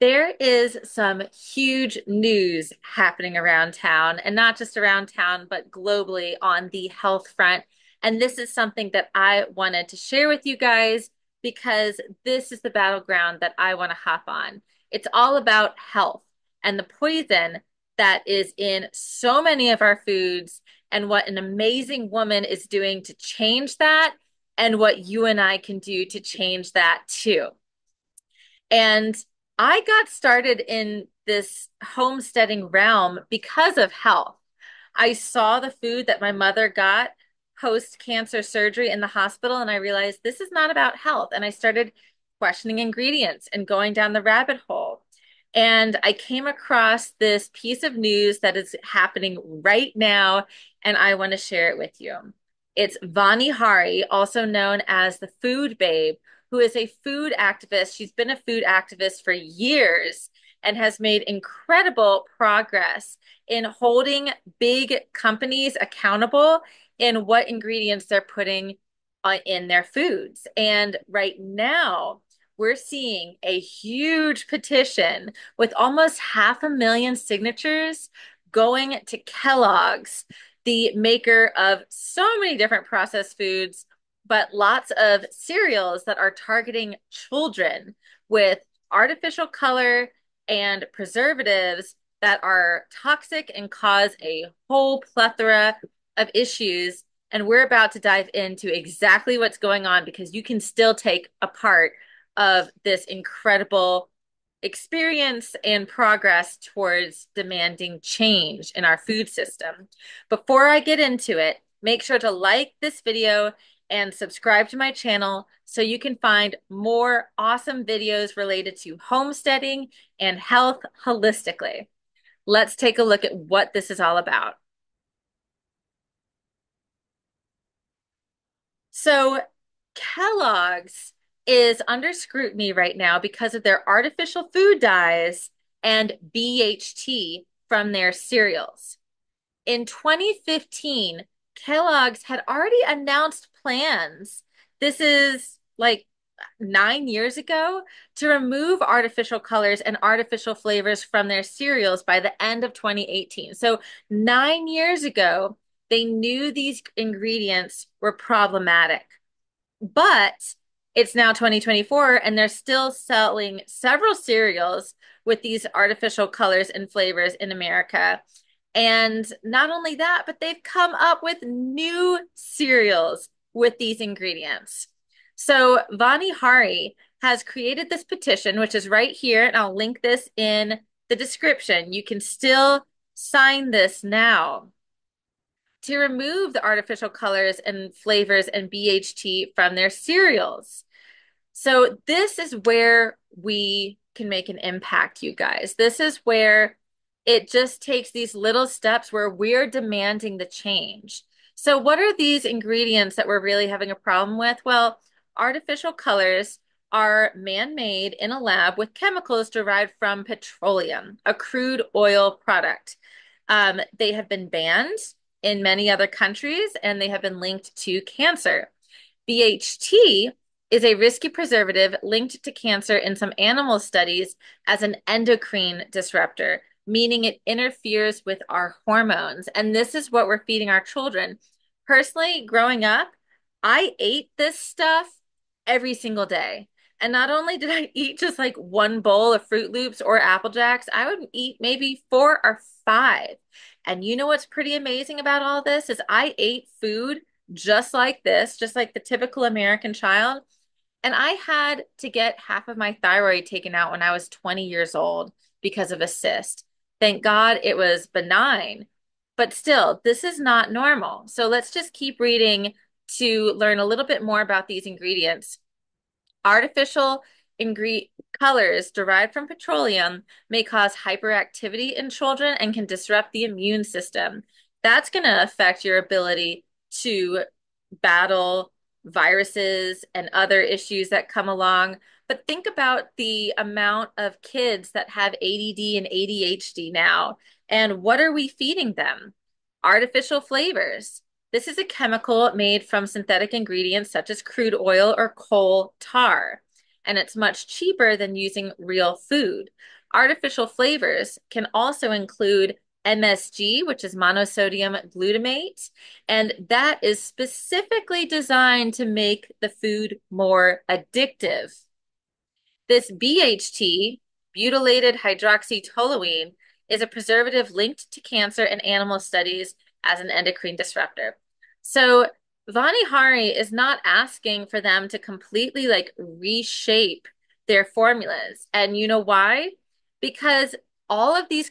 There is some huge news happening around town, and not just around town, but globally on the health front. And this is something that I wanted to share with you guys because this is the battleground that I want to hop on. It's all about health and the poison that is in so many of our foods, and what an amazing woman is doing to change that, and what you and I can do to change that too. And I got started in this homesteading realm because of health. I saw the food that my mother got post cancer surgery in the hospital, and I realized this is not about health. And I started questioning ingredients and going down the rabbit hole. And I came across this piece of news that is happening right now, and I want to share it with you. It's Vani Hari, also known as the Food Babe, who is a food activist. She's been a food activist for years and has made incredible progress in holding big companies accountable in what ingredients they're putting uh, in their foods. And right now, we're seeing a huge petition with almost half a million signatures going to Kellogg's, the maker of so many different processed foods but lots of cereals that are targeting children with artificial color and preservatives that are toxic and cause a whole plethora of issues. And we're about to dive into exactly what's going on because you can still take a part of this incredible experience and progress towards demanding change in our food system. Before I get into it, make sure to like this video and subscribe to my channel so you can find more awesome videos related to homesteading and health holistically. Let's take a look at what this is all about. So, Kellogg's is under scrutiny right now because of their artificial food dyes and BHT from their cereals. In 2015, Kellogg's had already announced plans. This is like nine years ago to remove artificial colors and artificial flavors from their cereals by the end of 2018. So, nine years ago, they knew these ingredients were problematic. But it's now 2024 and they're still selling several cereals with these artificial colors and flavors in America. And not only that, but they've come up with new cereals with these ingredients. So Vani Hari has created this petition, which is right here, and I'll link this in the description. You can still sign this now to remove the artificial colors and flavors and BHT from their cereals. So this is where we can make an impact, you guys. This is where it just takes these little steps where we're demanding the change. So, what are these ingredients that we're really having a problem with? Well, artificial colors are man made in a lab with chemicals derived from petroleum, a crude oil product. Um, they have been banned in many other countries and they have been linked to cancer. BHT is a risky preservative linked to cancer in some animal studies as an endocrine disruptor meaning it interferes with our hormones. And this is what we're feeding our children. Personally, growing up, I ate this stuff every single day. And not only did I eat just like one bowl of Froot Loops or Apple Jacks, I would eat maybe four or five. And you know what's pretty amazing about all this is I ate food just like this, just like the typical American child. And I had to get half of my thyroid taken out when I was 20 years old because of a cyst. Thank God it was benign. But still, this is not normal. So let's just keep reading to learn a little bit more about these ingredients. Artificial ingre colors derived from petroleum may cause hyperactivity in children and can disrupt the immune system. That's going to affect your ability to battle viruses and other issues that come along. But think about the amount of kids that have ADD and ADHD now. And what are we feeding them? Artificial flavors. This is a chemical made from synthetic ingredients such as crude oil or coal tar. and it's much cheaper than using real food. Artificial flavors can also include MSG, which is monosodium glutamate, and that is specifically designed to make the food more addictive. This BHT, butylated hydroxytoluene, is a preservative linked to cancer in animal studies as an endocrine disruptor. So Vani Hari is not asking for them to completely like reshape their formulas. And you know why? Because all of these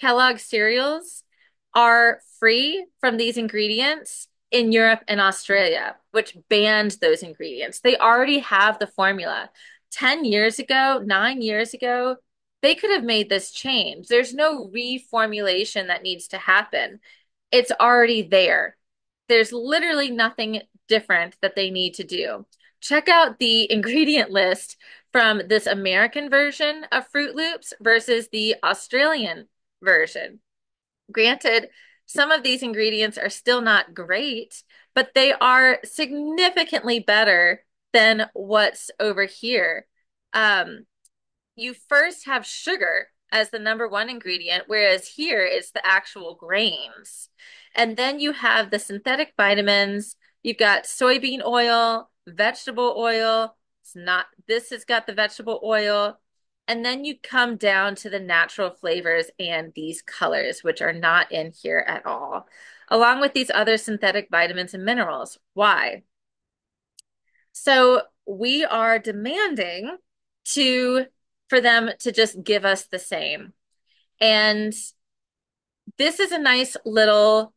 Kellogg cereals are free from these ingredients in Europe and Australia, which banned those ingredients. They already have the formula. 10 years ago, nine years ago, they could have made this change. There's no reformulation that needs to happen. It's already there. There's literally nothing different that they need to do. Check out the ingredient list from this American version of Froot Loops versus the Australian version. Granted, some of these ingredients are still not great, but they are significantly better than what's over here. Um, you first have sugar as the number one ingredient, whereas here it's the actual grains. And then you have the synthetic vitamins. You've got soybean oil, vegetable oil. It's not, this has got the vegetable oil. And then you come down to the natural flavors and these colors, which are not in here at all, along with these other synthetic vitamins and minerals. Why? So we are demanding to for them to just give us the same. And this is a nice little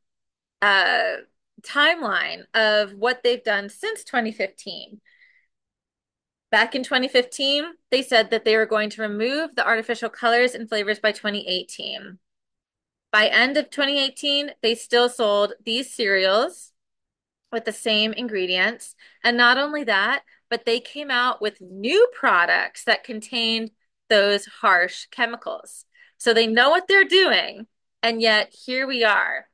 uh, timeline of what they've done since 2015. Back in 2015, they said that they were going to remove the artificial colors and flavors by 2018. By end of 2018, they still sold these cereals with the same ingredients. And not only that, but they came out with new products that contained those harsh chemicals. So they know what they're doing. And yet here we are.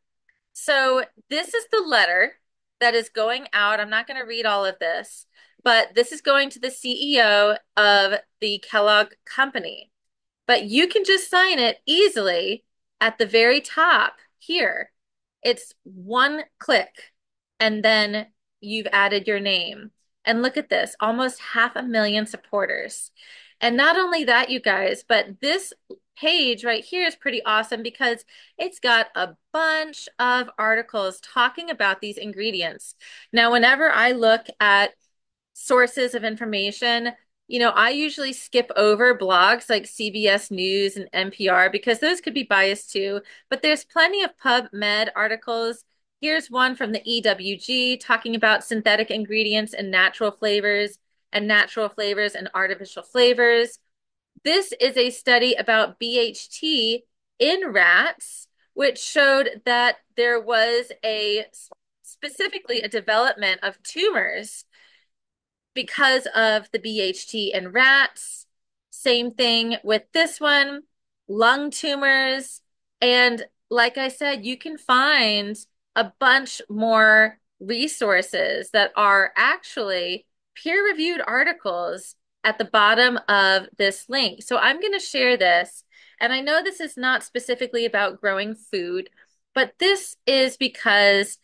So this is the letter that is going out. I'm not going to read all of this, but this is going to the CEO of the Kellogg company. But you can just sign it easily at the very top here. It's one click, and then you've added your name. And look at this almost half a million supporters. And not only that, you guys, but this page right here is pretty awesome because it's got a bunch of articles talking about these ingredients. Now, whenever I look at sources of information, you know, I usually skip over blogs like CBS News and NPR because those could be biased too, but there's plenty of PubMed articles. Here's one from the EWG talking about synthetic ingredients and natural flavors and natural flavors and artificial flavors. This is a study about BHT in rats, which showed that there was a specifically a development of tumors because of the BHT in rats. Same thing with this one, lung tumors. And like I said, you can find a bunch more resources that are actually peer-reviewed articles at the bottom of this link. So I'm going to share this. And I know this is not specifically about growing food, but this is because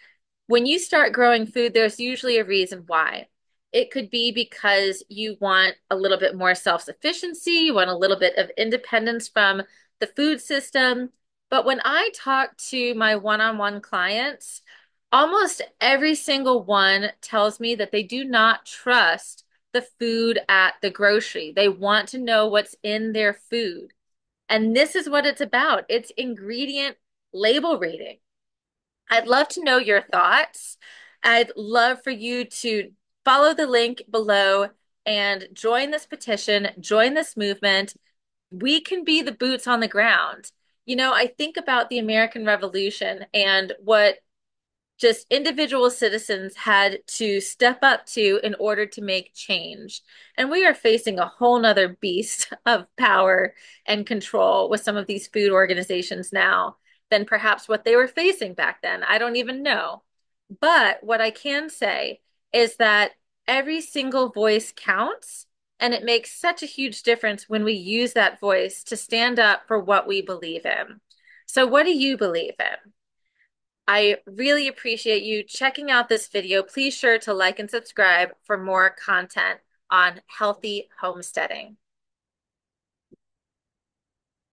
when you start growing food, there's usually a reason why. It could be because you want a little bit more self-sufficiency, you want a little bit of independence from the food system. But when I talk to my one-on-one clients, almost every single one tells me that they do not trust the food at the grocery. They want to know what's in their food. And this is what it's about. It's ingredient label reading. I'd love to know your thoughts. I'd love for you to follow the link below and join this petition, join this movement. We can be the boots on the ground. You know, I think about the American Revolution and what just individual citizens had to step up to in order to make change. And we are facing a whole nother beast of power and control with some of these food organizations now than perhaps what they were facing back then. I don't even know. But what I can say is that every single voice counts And it makes such a huge difference when we use that voice to stand up for what we believe in. So, what do you believe in? I really appreciate you checking out this video. Please sure to like and subscribe for more content on healthy homesteading.